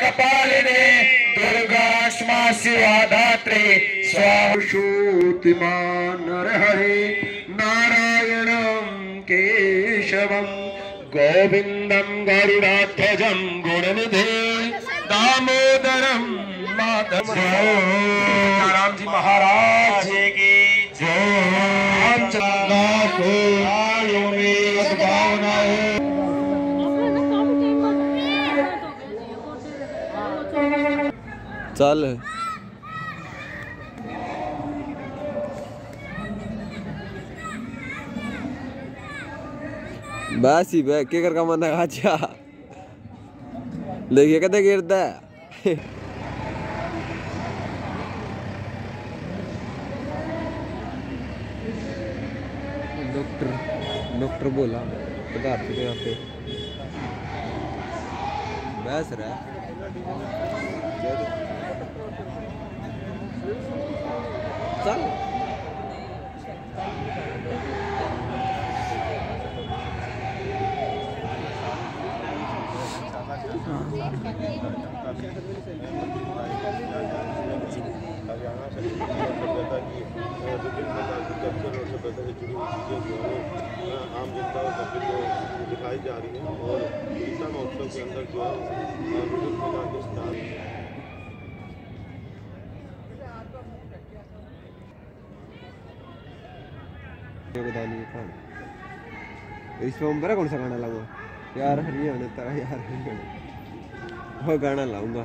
कपालिने दुर्गाष्मा शिवा धात्रे स्वाशोतिमा नरहरे नारायणं केशवं गोविन्दं गरुडाध्वजं गुणनिधे दामोदरं माधव राम जी महाराज की जय। आयु में भावना हो चल। बस ही बे के कर का मन अच्छा देखिए कदे गिरता डॉक्टर डॉक्टर बोला पदार्थ आपके यहाँ पे। बस रहा और सभ्यता से जुड़ी हुई चीज़ें जो है आम जनता और पब्लिक को दिखाई जा रही हैं और गीता महोत्सव के अंदर जो है विभिन्न प्रकार के स्थान योगदान ये कौन इसमें उम्र कौन सा गाना लाऊँगा यार हरियाणा तेरा यार हरियाणा वो गाना लाऊँगा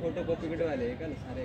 फ़ोटो कॉपी कटवा ले कल सारे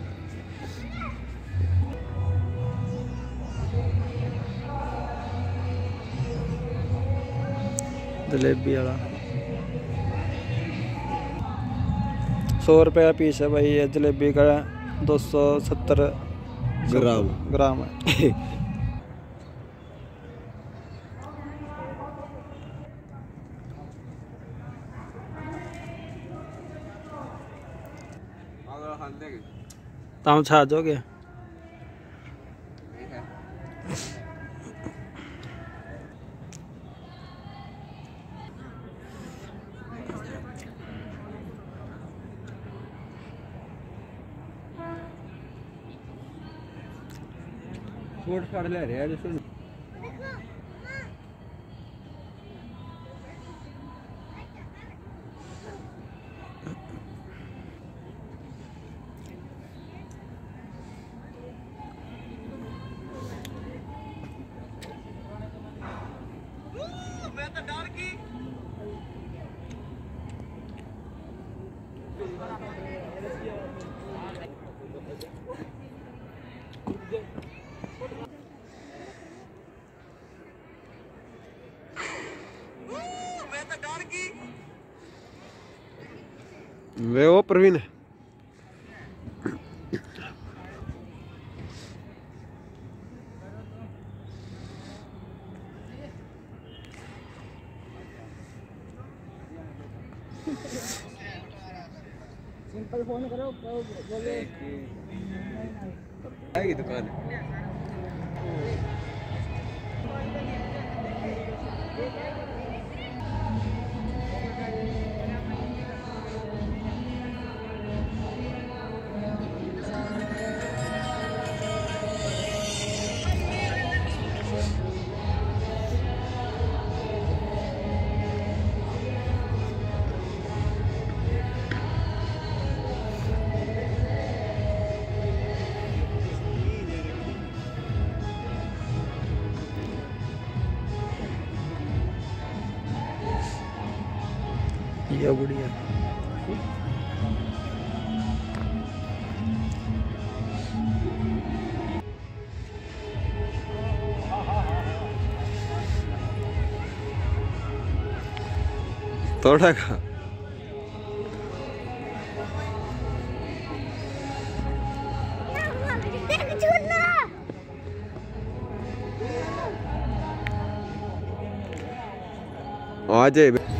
जलेबी वाला। सौ रुपया पीस है भाई ये जलेबी का दो सौ सत्तर ग्राम। ग्राम है। तो हम छा जाओगे कोट फाड़ ले रहे हैं सुन वे वो प्रवीण है सिंपल फ़ोन करो बोले। आएगी दुकान ये बढ़िया। थोड़ा का आ जाए।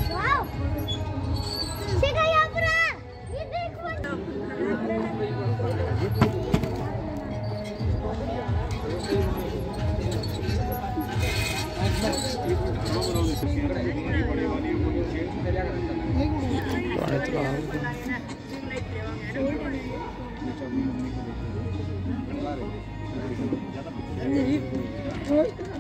E...